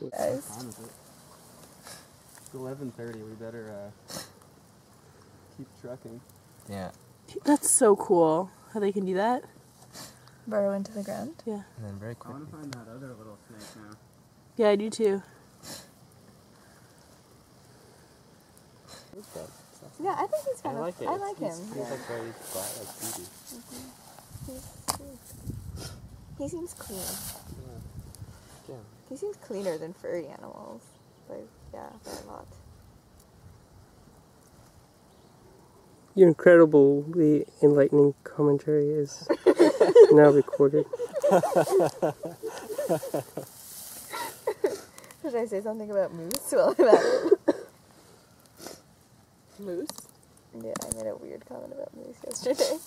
Guys. time is it? It's eleven thirty. We better uh, keep trucking. Yeah. That's so cool how they can do that. Burrow into the ground. Yeah. And then very I quickly. want to find that other little snake now. Yeah, I do too. Yeah, I think he's I kind of. like it. I It's- like him. He's, he's like very quiet, like Phoebe. He's- He seems clean. Yeah. He seems cleaner than furry animals. Like, yeah, by a lot. Your incredibly enlightening commentary is now recorded. Should I say something about moose while I'm at it? Moose? Yeah, I made a weird comment about moose yesterday.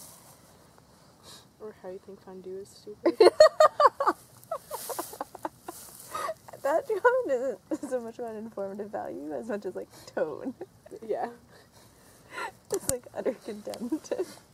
Or how you think fondue is stupid? that comment isn't so much about informative value as much as like tone. yeah. It's like utter contempt.